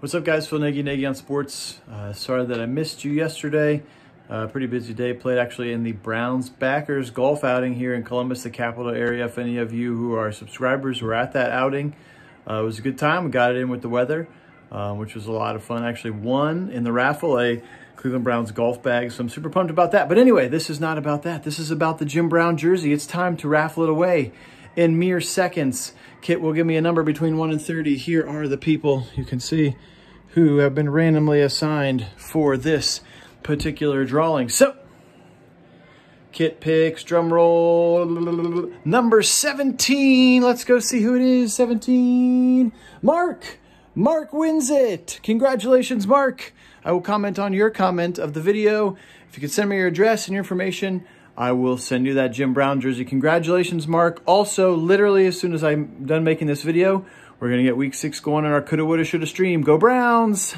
What's up, guys? Phil Nagy, Nagy on Sports. Uh, sorry that I missed you yesterday. Uh, pretty busy day. Played actually in the Browns backers golf outing here in Columbus, the capital area. If any of you who are subscribers were at that outing, uh, it was a good time. We got it in with the weather, uh, which was a lot of fun. Actually won in the raffle a Cleveland Browns golf bag, so I'm super pumped about that. But anyway, this is not about that. This is about the Jim Brown jersey. It's time to raffle it away in mere seconds. Kit will give me a number between 1 and 30. Here are the people you can see who have been randomly assigned for this particular drawing. So, Kit picks, drum roll, number 17. Let's go see who it is. 17. Mark. Mark wins it. Congratulations, Mark. I will comment on your comment of the video. If you could send me your address and your information, I will send you that Jim Brown jersey. Congratulations, Mark. Also, literally, as soon as I'm done making this video, we're going to get week six going on our coulda, woulda, shoulda stream. Go Browns!